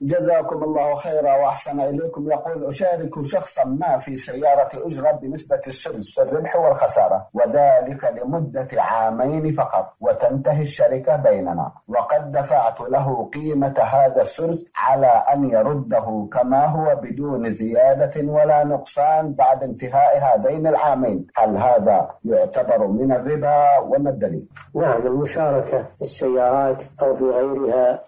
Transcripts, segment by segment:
جزاكم الله خيرا وأحسن إليكم. يقول أشارك شخصا ما في سيارة أجرة بنسبة السدس الربح والخسارة وذلك لمدة عامين فقط وتنتهي الشركة بيننا. وقد دفعت له قيمة هذا السدس على أن يرده كما هو بدون زيادة ولا نقصان بعد انتهاء هذين العامين. هل هذا يعتبر من الربا وما الدليل؟ نعم المشاركة في السيارات أو في غيرها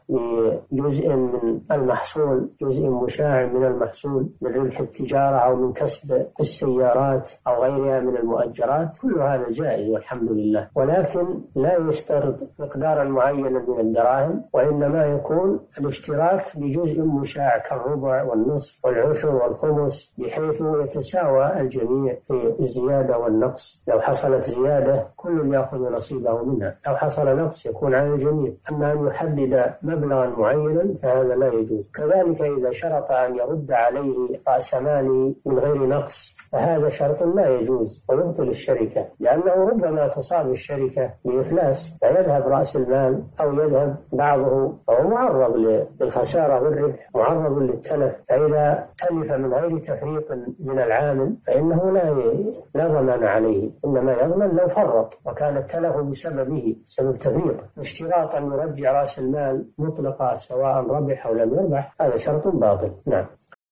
بجزء من المحصول جزء مشاع من المحصول من ربح التجارة أو من كسب السيارات أو غيرها من المؤجرات كل هذا جائز والحمد لله. ولكن لا يشترط مقدارا معينا من الدراهم وإنما يكون الاشتراك بجزء مشاع كالربع والنصف والعشر والخمس بحيث يتساوى الجميع في الزيادة والنقص. لو حصلت زيادة كل يأخذ نصيبه منها. لو حصل نقص يكون على الجميع. أما أن يحدد مبلغا معينا فهذا لا يجوز. كذلك إذا شرط أن يرد عليه رأس ماله من غير نقص فهذا شرط لا يجوز ويبطل الشركة لأنه ربما تصاب الشركة بإفلاس فيذهب رأس المال أو يذهب بعضه فهو معرض للخسارة والربح معرض للتلف فإذا تلف من غير تفريط من العامل فإنه لا لا ضمان عليه إنما يضمن لو فرط وكان التلف بسببه سبب تفريط. اشتراط أن يرجع رأس المال مطلقة سواء ربح أو لم يربح هذا شرط باطل. نعم.